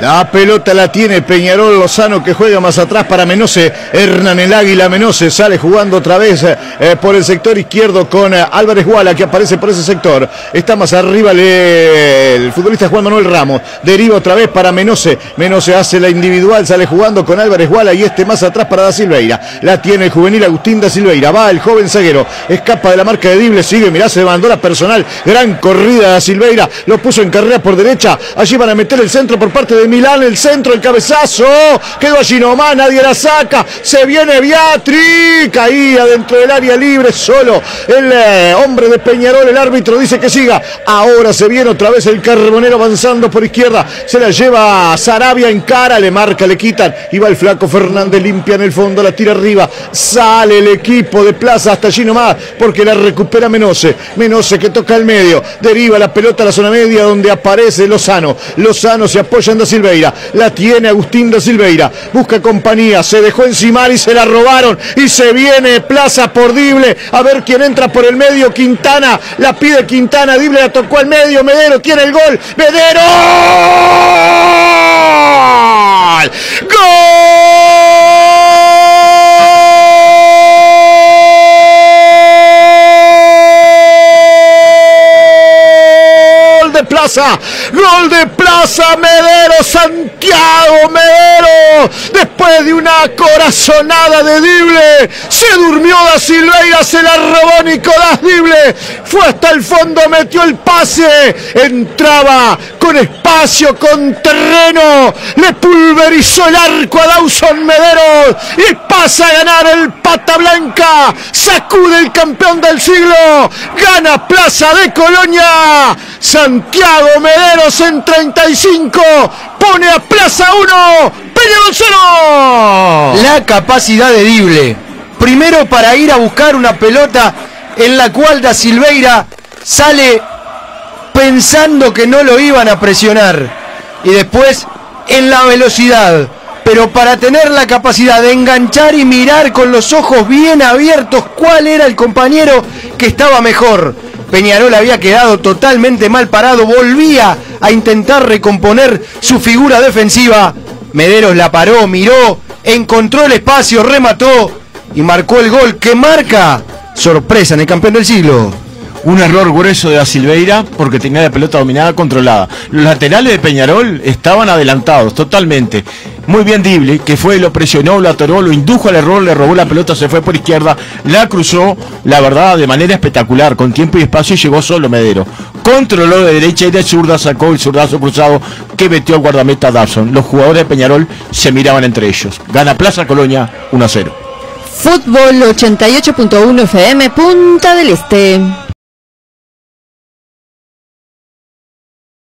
La pelota la tiene Peñarol Lozano que juega más atrás para Menose. Hernán el Águila Menose sale jugando otra vez eh, por el sector izquierdo con eh, Álvarez Guala que aparece por ese sector. Está más arriba el, futbolista Juan Manuel Ramos. Deriva otra vez para Menose. Menose hace la individual, sale jugando con Álvarez Guala y este más atrás para Da Silveira. La tiene el juvenil Agustín Da Silveira. Va el joven zaguero. Escapa de la marca de Dible. Sigue, mirá, se mandó la personal. Gran corrida Da Silveira. Lo puso en carrera por derecha. Allí van a meter el centro por parte de Milán, el centro, el cabezazo, quedó allí nomás, nadie la saca, se viene Beatriz, caía dentro del área libre, solo el eh, hombre de Peñarol, el árbitro dice que siga, ahora se viene otra vez el carbonero avanzando por izquierda, se la lleva Sarabia en cara, le marca, le quitan, y va el flaco Fernández, limpia en el fondo, la tira arriba, sale el equipo de Plaza hasta allí nomás, porque la recupera Menose, Menose que toca el medio, deriva la pelota a la zona media donde aparece Lozano, Lozano se apoya en Silveira. La tiene Agustín da Silveira. Busca compañía. Se dejó encimar y se la robaron. Y se viene Plaza por Dible. A ver quién entra por el medio. Quintana. La pide Quintana. Dible la tocó al medio. Medero tiene el gol. Medero. Plaza. Gol de Plaza Medero, Santiago Medero. Después de una corazonada de Dible, se durmió Da Silveira, se la robó Nicolás Dible. Fue hasta el fondo, metió el pase. Entraba con espacio, con terreno. Le pulverizó el arco a Dawson Medero y pasa a ganar el pata blanca. Sacude el campeón del siglo. Gana Plaza de Colonia. Santiago Mederos en 35 pone a Plaza 1, Peñarol 0. La capacidad de Dible. Primero para ir a buscar una pelota en la cual Da Silveira sale pensando que no lo iban a presionar. Y después en la velocidad. Pero para tener la capacidad de enganchar y mirar con los ojos bien abiertos cuál era el compañero que estaba mejor Peñarol había quedado totalmente mal parado, volvía a intentar recomponer su figura defensiva. Mederos la paró, miró, encontró el espacio, remató y marcó el gol que marca sorpresa en el campeón del siglo. Un error grueso de Silveira porque tenía la pelota dominada, controlada. Los laterales de Peñarol estaban adelantados totalmente. Muy bien Dible, que fue, lo presionó, lo atoró, lo indujo al error, le robó la pelota, se fue por izquierda, la cruzó, la verdad, de manera espectacular, con tiempo y espacio, y llegó solo Medero. Controló de derecha y de zurda, sacó el zurdazo cruzado que metió al guardameta Dawson. Los jugadores de Peñarol se miraban entre ellos. Gana Plaza Colonia 1 0. Fútbol 88.1 FM, Punta del Este.